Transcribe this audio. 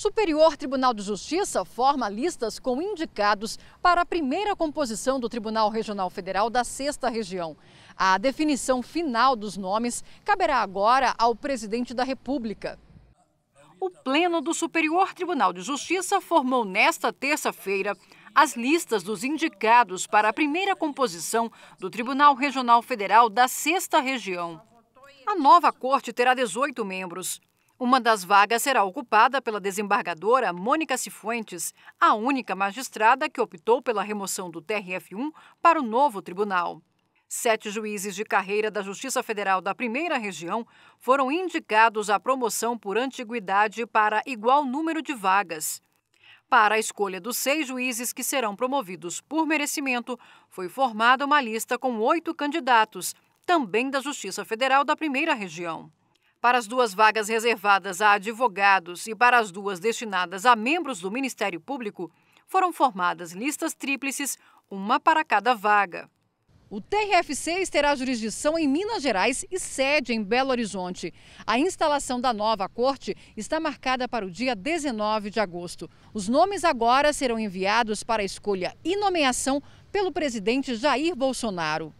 Superior Tribunal de Justiça forma listas com indicados para a primeira composição do Tribunal Regional Federal da Sexta Região. A definição final dos nomes caberá agora ao presidente da República. O Pleno do Superior Tribunal de Justiça formou nesta terça-feira as listas dos indicados para a primeira composição do Tribunal Regional Federal da Sexta Região. A nova corte terá 18 membros. Uma das vagas será ocupada pela desembargadora Mônica Cifuentes, a única magistrada que optou pela remoção do TRF1 para o novo tribunal. Sete juízes de carreira da Justiça Federal da Primeira Região foram indicados à promoção por antiguidade para igual número de vagas. Para a escolha dos seis juízes que serão promovidos por merecimento, foi formada uma lista com oito candidatos, também da Justiça Federal da Primeira Região. Para as duas vagas reservadas a advogados e para as duas destinadas a membros do Ministério Público, foram formadas listas tríplices, uma para cada vaga. O TRF6 terá jurisdição em Minas Gerais e sede em Belo Horizonte. A instalação da nova corte está marcada para o dia 19 de agosto. Os nomes agora serão enviados para escolha e nomeação pelo presidente Jair Bolsonaro.